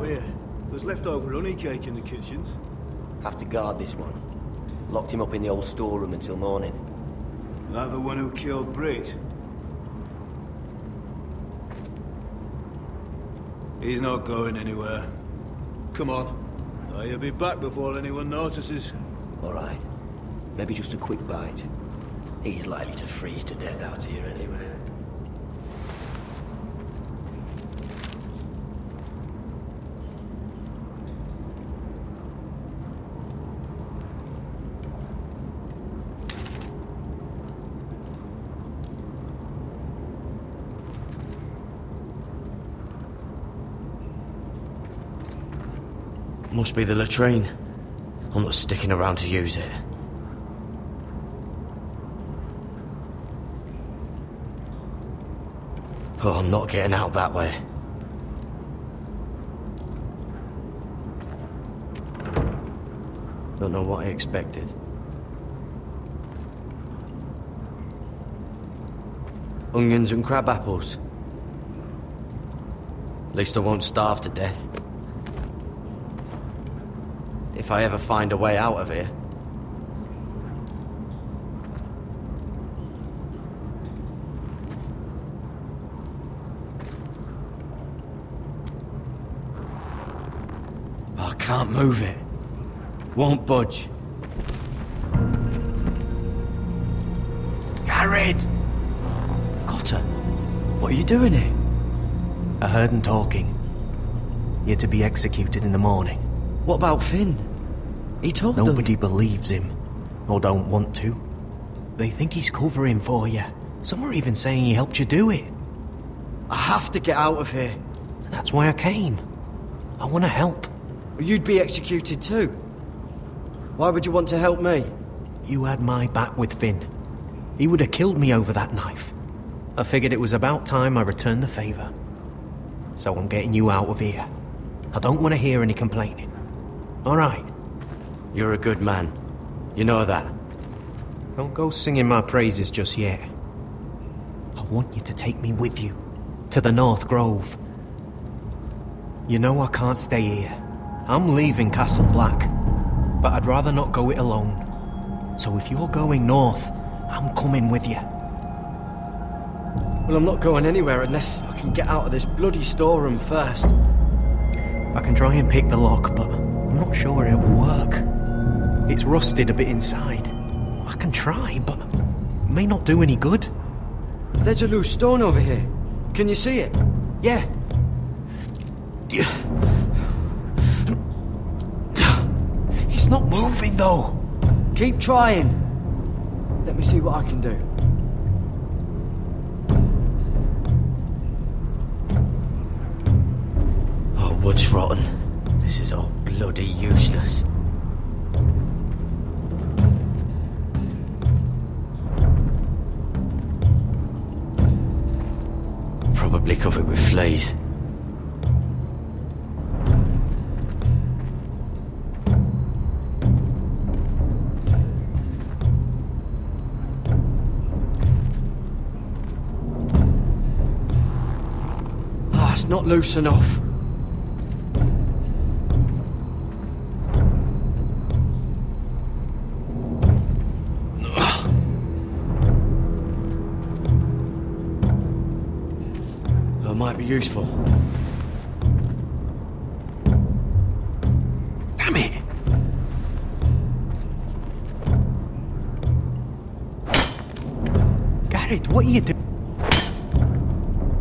out here? There's leftover honey cake in the kitchens. Have to guard this one. Locked him up in the old storeroom until morning. That the one who killed Brit? He's not going anywhere. Come on. You'll be back before anyone notices. All right. Maybe just a quick bite. He's likely to freeze to death out here anyway. Must be the latrine. I'm not sticking around to use it. Oh, I'm not getting out that way. Don't know what I expected. Onions and crab apples. At least I won't starve to death. If I ever find a way out of here. I can't move it. Won't budge. Gared! Cotter, what are you doing here? I heard him talking. You're to be executed in the morning. What about Finn? He told them. Nobody believes him, or don't want to. They think he's covering for you. Some are even saying he helped you do it. I have to get out of here. That's why I came. I want to help. You'd be executed too. Why would you want to help me? You had my back with Finn. He would have killed me over that knife. I figured it was about time I returned the favor. So I'm getting you out of here. I don't want to hear any complaining. All right. You're a good man. You know that. Don't go singing my praises just yet. I want you to take me with you to the North Grove. You know I can't stay here. I'm leaving Castle Black, but I'd rather not go it alone. So if you're going north, I'm coming with you. Well, I'm not going anywhere unless I can get out of this bloody storeroom first. I can try and pick the lock, but I'm not sure it will work. It's rusted a bit inside. I can try, but may not do any good. There's a loose stone over here. Can you see it? Yeah. Yeah. It's not moving, though. Keep trying. Let me see what I can do. Oh, wood's rotten. This is all bloody useless. Covered with fleas. Ah, it's not loose enough. Useful. Damn it! Gared, what are you doing?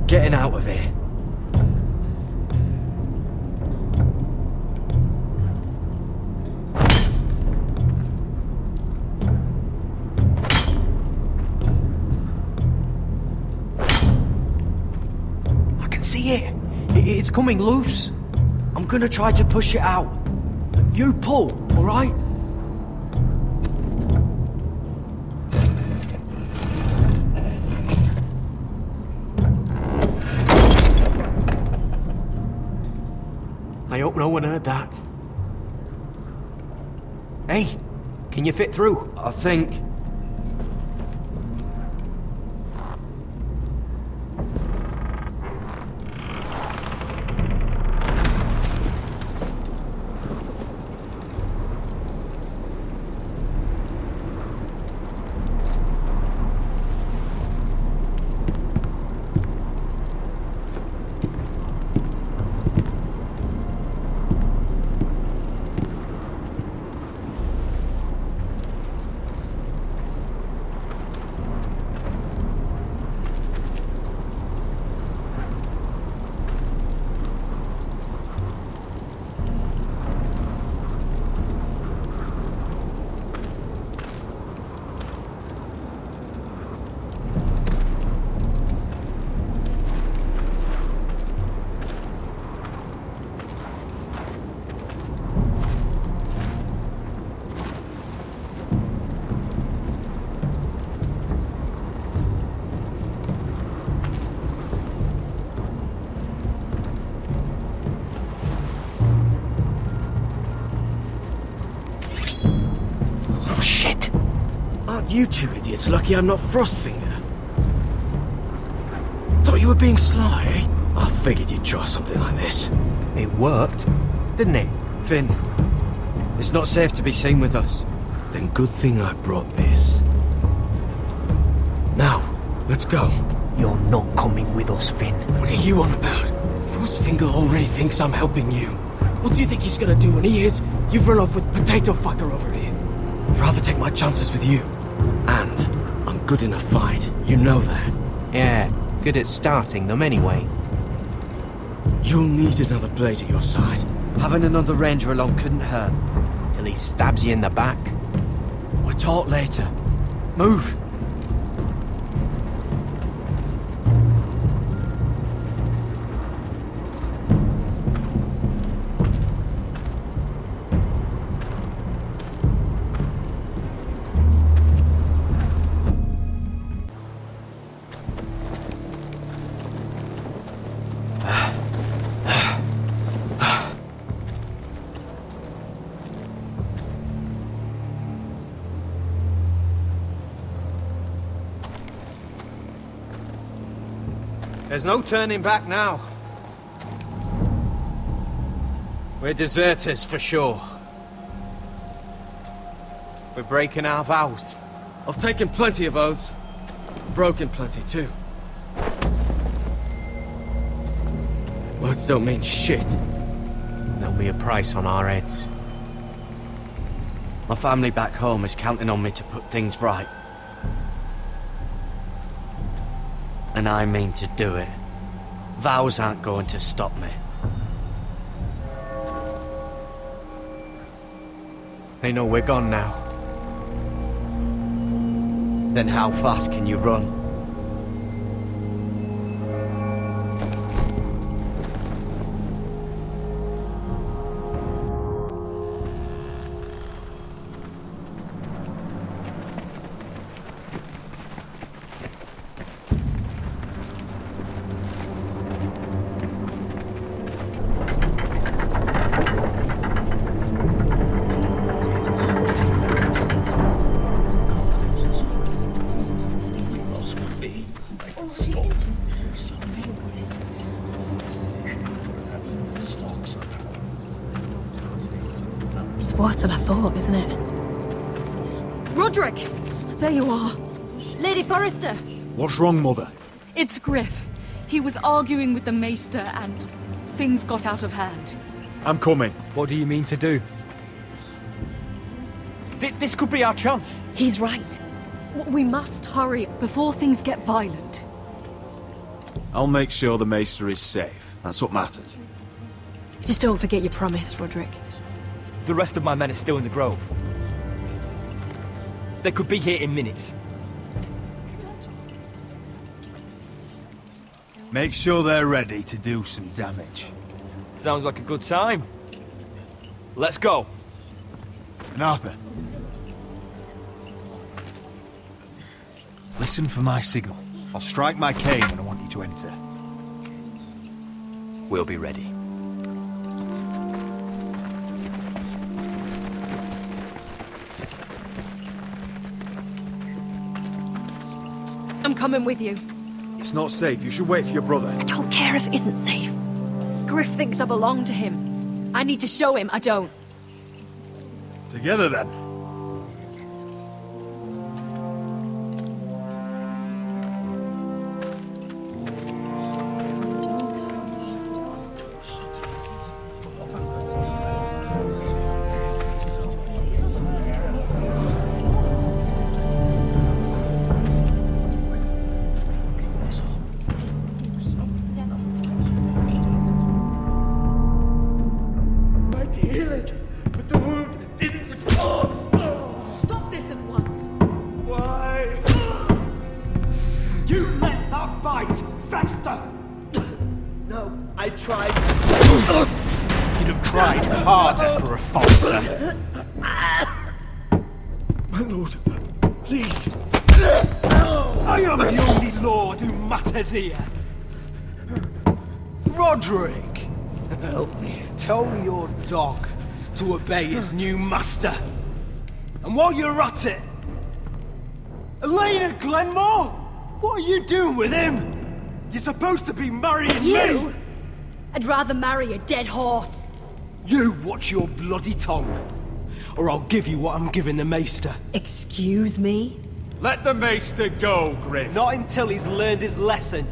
Getting out of here. It. It's coming loose. I'm gonna try to push it out. You pull, alright? I hope no one heard that. Hey, can you fit through? I think. You two idiots lucky I'm not Frostfinger. Thought you were being sly, eh? I figured you'd try something like this. It worked, didn't it? Finn, it's not safe to be seen with us. Then good thing I brought this. Now, let's go. You're not coming with us, Finn. What are you on about? Frostfinger already thinks I'm helping you. What do you think he's gonna do when he hears you've run off with Potato Fucker over here? I'd rather take my chances with you. And I'm good in a fight. You know that. Yeah, good at starting them anyway. You'll need another blade at your side. Having another ranger along couldn't hurt. Till he stabs you in the back. We'll talk later. Move! There's no turning back now. We're deserters for sure. We're breaking our vows. I've taken plenty of oaths. Broken plenty, too. Words don't mean shit. There'll be a price on our heads. My family back home is counting on me to put things right. I mean to do it. Vows aren't going to stop me. They know we're gone now. Then how fast can you run? Rodrik! There you are. Lady Forrester! What's wrong, Mother? It's Gryff. He was arguing with the Maester and things got out of hand. I'm coming. What do you mean to do? Th- this could be our chance. He's right. We must hurry before things get violent. I'll make sure the Maester is safe. That's what matters. Just don't forget your promise, Rodrik. The rest of my men are still in the grove. They could be here in minutes. Make sure they're ready to do some damage. Sounds like a good time. Let's go. And Arthur. Listen for my signal. I'll strike my cane when I want you to enter. We'll be ready. Coming with you. It's not safe. You should wait for your brother. I don't care if it isn't safe. Griff thinks I belong to him. I need to show him I don't. Together then. I am the only lord who matters here. Rodrik! Help me. Tell your dog to obey his new master. And while you're at it, Elaena Glenmore? What are you doing with him? You're supposed to be marrying You? me! I'd rather marry a dead horse. You watch your bloody tongue, or I'll give you what I'm giving the Maester. Excuse me? Let the Maester go, Gryff. Not until he's learned his lesson.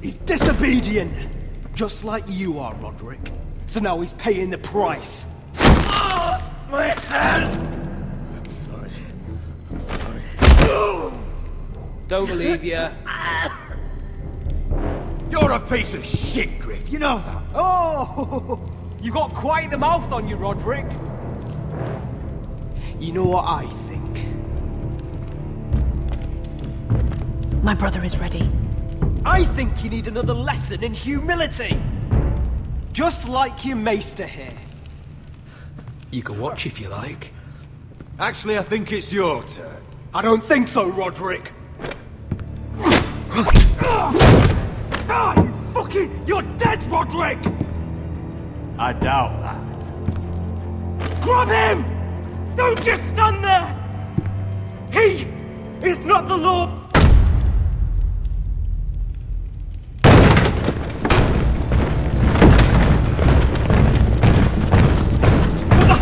He's disobedient, just like you are, Rodrik. So now he's paying the price. My hand! I'm sorry. I'm sorry. Don't believe you. You're a piece of shit, Gryff. You know that. Oh, you got quite the mouth on you, Rodrik. You know what I think? My brother is ready. I think you need another lesson in humility. Just like your maester here. You can watch if you like. Actually, I think it's your turn. I don't think so, Rodrik. Ah, you fucking... You're dead, Rodrik! I doubt that. Grab him! Don't just stand there! He is not the Lord...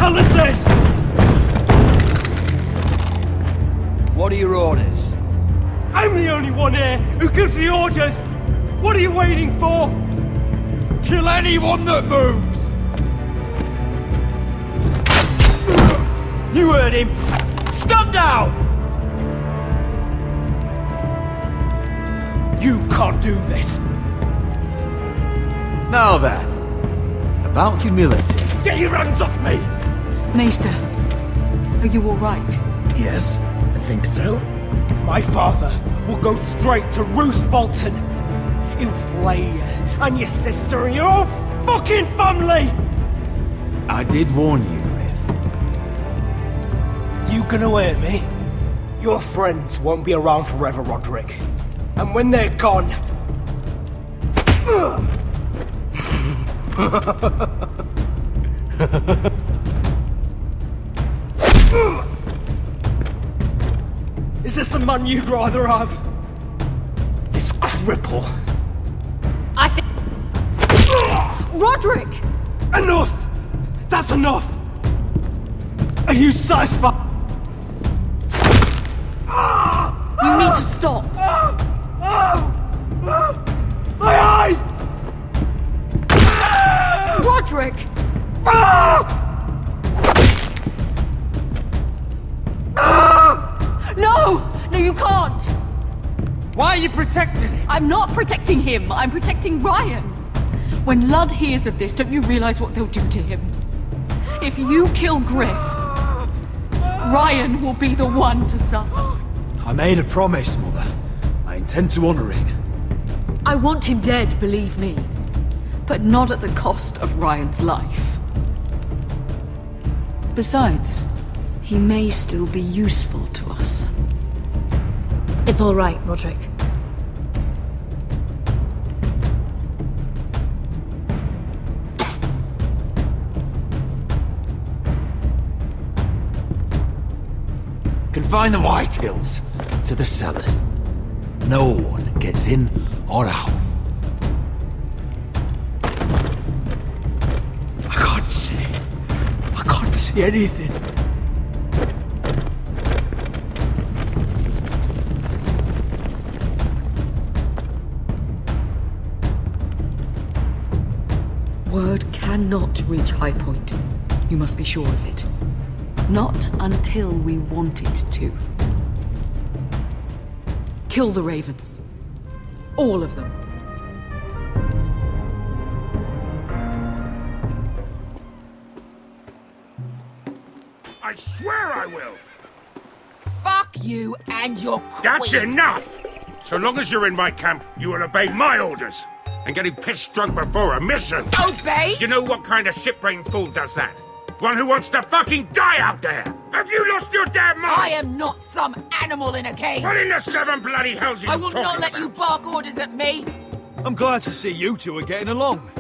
hell is this? What are your orders? I'm the only one here who gives the orders! What are you waiting for? Kill anyone that moves! You heard him! Stop now! You can't do this! Now then, about humility. Get your hands off me! Maester, are you all right? Yes, I think so. My father will go straight to Roose Bolton. He'll flay you, and your sister, and your whole fucking family! I did warn you, Gryff. You gonna hurt me? Your friends won't be around forever, Rodrik. And when they're gone... Is this the man you'd rather have? This cripple. I think. Rodrik! Enough! That's enough! Are you satisfied? You need to stop. My eye! Rodrik! Ah! You can't! Why are you protecting him? I'm not protecting him, I'm protecting Ryon. When Ludd hears of this, don't you realize what they'll do to him? If you kill Gryff, Ryon will be the one to suffer. I made a promise, Mother. I intend to honor it. I want him dead, believe me. But not at the cost of Ryon's life. Besides, he may still be useful to us. It's all right, Rodrik. Confine the Whitehills to the cellars. No one gets in or out. I can't see. I can't see anything. Word cannot reach Highpoint. You must be sure of it. Not until we want it to. Kill the ravens. All of them. I swear I will! Fuck you and your queen. That's enough! So long as you're in my camp, you will obey my orders. And getting pissed drunk before a mission. Obey? You know what kind of shit-brained fool does that? One who wants to fucking die out there! Have you lost your damn mind? I am not some animal in a cage. What in the seven bloody hells are you I will not let about? you bark orders at me. I'm glad to see you two are getting along.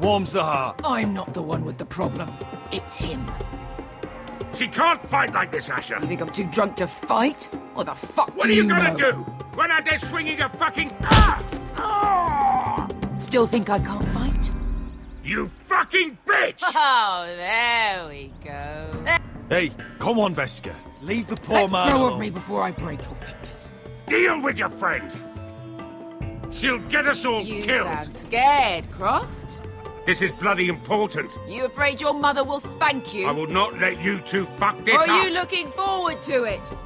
Warms the heart. I'm not the one with the problem. It's him. She can't fight like this, Asher. You think I'm too drunk to fight? What the fuck What do are you, you gonna know? do? Run out there swinging a fucking... Ah! Still think I can't fight? You fucking bitch! Oh, there we go. Hey, come on, Beshka. Leave the poor Let man go alone. of me before I break your fingers. Deal with your friend. She'll get us all You killed. sound scared, Croft. This is bloody important. You afraid your mother will spank you? I will not let you two fuck this or up. are you looking forward to it?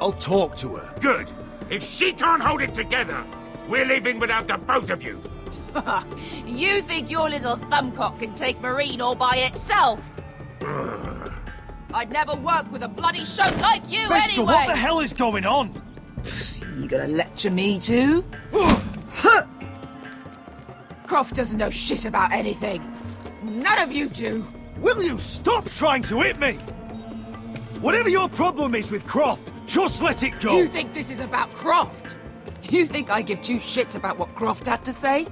I'll talk to her. Good. If she can't hold it together, we're leaving without the both of you. you think your little thumbcock can take Meereen all by itself? I'd never work with a bloody show like you Beshka, anyway! what the hell is going on? You gonna lecture me too? Croft doesn't know shit about anything. None of you do. Will you stop trying to hit me? Whatever your problem is with Croft, just let it go. You think this is about Croft? You think I give two shits about what Croft has to say?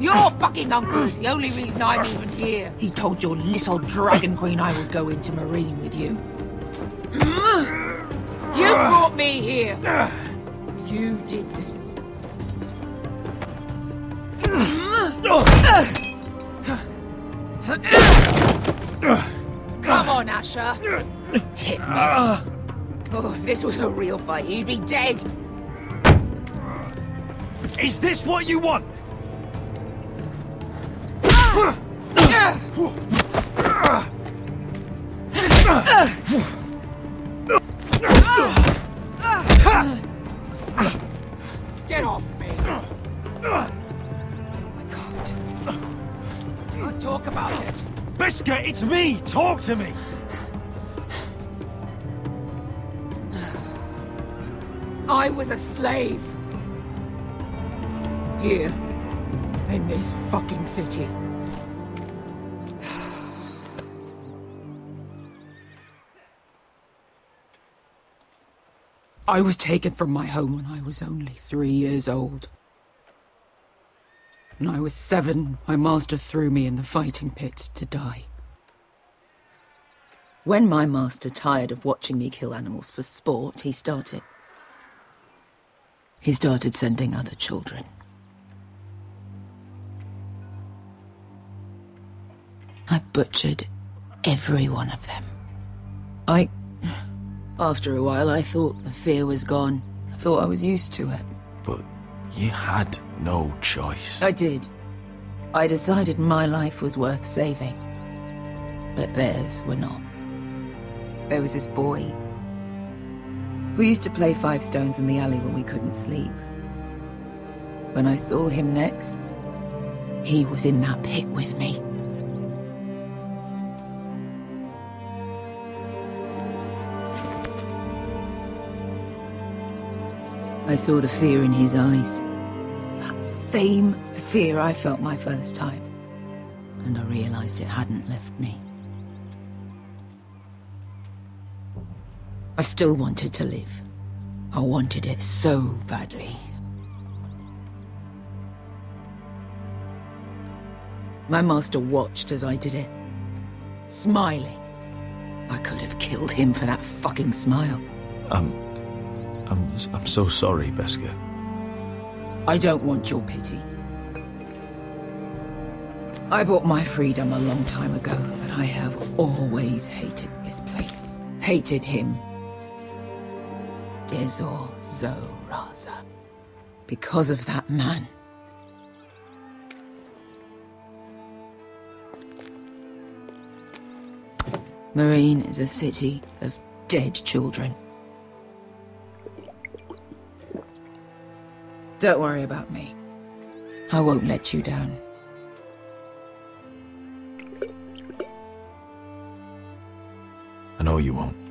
Your fucking uncle is the only reason I'm even here. He told your little dragon queen I would go into Meereen with you. You brought me here. You did this. Come on, Asher. Hit me. Oh, if this was a real fight, you'd be dead. Is this what you want? Get off me. I can't. Can't talk about it. Beshka, it's me. Talk to me. I was a slave. Here. In this fucking city. I was taken from my home when I was only three years old. When I was seven, my master threw me in the fighting pits to die. When my master tired of watching me kill animals for sport, he started. He started sending other children. I butchered every one of them. I. After a while, I thought the fear was gone. I thought I was used to it. But you had no choice. I did. I decided my life was worth saving. But theirs were not. There was this boy who used to play five stones in the alley when we couldn't sleep. When I saw him next, he was in that pit with me. I saw the fear in his eyes. That same fear I felt my first time. And I realized it hadn't left me. I still wanted to live. I wanted it so badly. My master watched as I did it, smiling. I could have killed him for that fucking smile. I'm. I'm. I'm so sorry, Beshka. I don't want your pity. I bought my freedom a long time ago, but I have always hated this place. Hated him. Dezor Zoraza. Because of that man. Meereen is a city of dead children. Don't worry about me. I won't let you down. I know you won't.